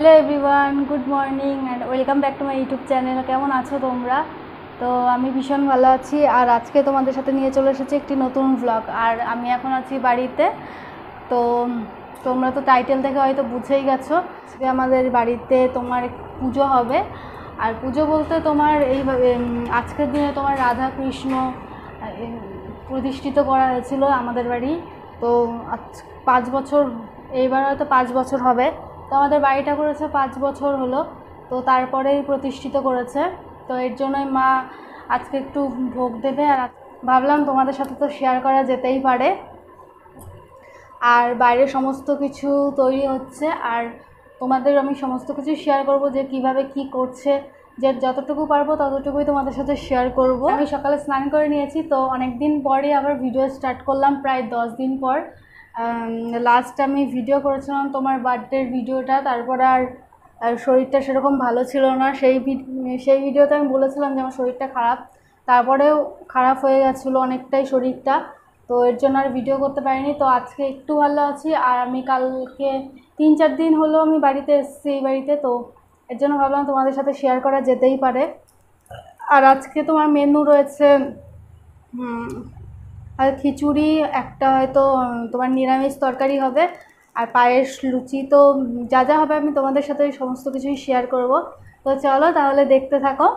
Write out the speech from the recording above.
Hello everyone good morning and welcome back to my YouTube channel কেমন আছো তোমরা? তো আমি ভীষণ ভালো আছি আর আজকে তোমাদের সাথে নিয়ে চলে এসেছি একটি নতুন ব্লগ আর আমি এখন আছি বাড়িতে। তো তোমরা তো টাইটেল থেকে হয়তো বুঝেই গেছো আজকে আমাদের বাড়িতে তোমার পুজো হবে। আর পুজো বলতে তোমার এইভাবে আজকের দিনে তোমার রাধা কৃষ্ণ প্রতিষ্ঠিত করা হয়েছিল আমাদের বাড়ি। তো পাঁচ বছর, এইবার হয়তো পাঁচ বছর হবে। তো আমাদের বাড়িটা করেছে পাঁচ বছর হলো, তো তারপরেই প্রতিষ্ঠিত করেছে। তো এর জন্যই মা আজকে একটু ভোগ দেবে আর ভাবলাম তোমাদের সাথে তো শেয়ার করা যেতেই পারে। আর বাইরে সমস্ত কিছু তৈরি হচ্ছে, আর তোমাদের আমি সমস্ত কিছু শেয়ার করব যে কীভাবে কি করছে, যে যতটুকু পারব ততটুকুই তোমাদের সাথে শেয়ার করব। আমি সকালে স্নান করে নিয়েছি, তো অনেক দিন পরে আবার ভিডিও স্টার্ট করলাম, প্রায় দশ দিন পর। লাস্ট আমি ভিডিও করেছিলাম তোমার বার্থডের ভিডিওটা তারপর আর শরীরটা সেরকম ভালো ছিল না। সেই সেই ভিডিওতে আমি বলেছিলাম যে আমার শরীরটা খারাপ। তারপরেও খারাপ হয়ে গেছিল অনেকটাই শরীরটা। তো এর জন্য আর ভিডিও করতে পারিনি। তো আজকে একটু ভালো আছি। আর আমি কালকে তিন চার দিন হলো আমি বাড়িতে এসেছি এই বাড়িতে। তো এর জন্য ভাবলাম তোমাদের সাথে শেয়ার করা যেতেই পারে। আর আজকে তোমার মেনু রয়েছে আর খিচুড়ি একটা হয়তো তোমার নিরামিষ তরকারি হবে। আর পায়েস, লুচি তো যা যা হবে আমি তোমাদের সাথে সমস্ত কিছুই শেয়ার করব। তো চলো তাহলে দেখতে থাকো।